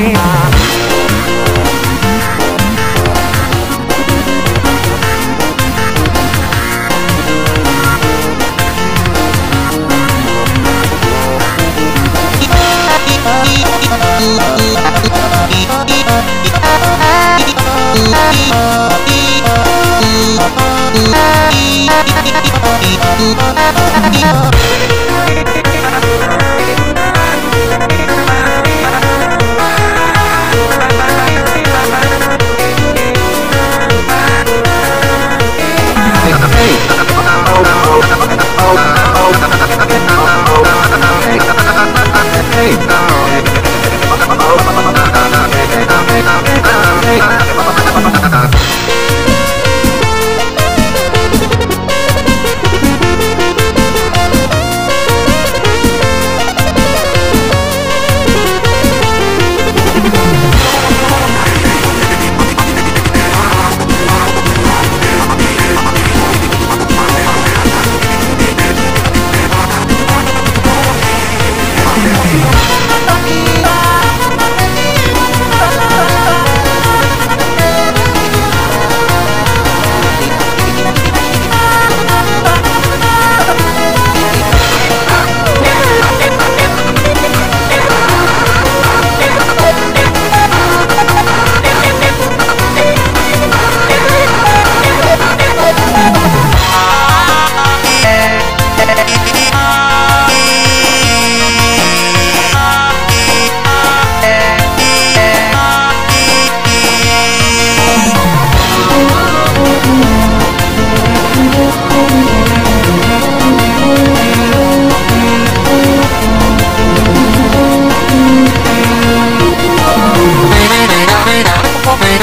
Yeah. Oh, oh, oh, oh, oh,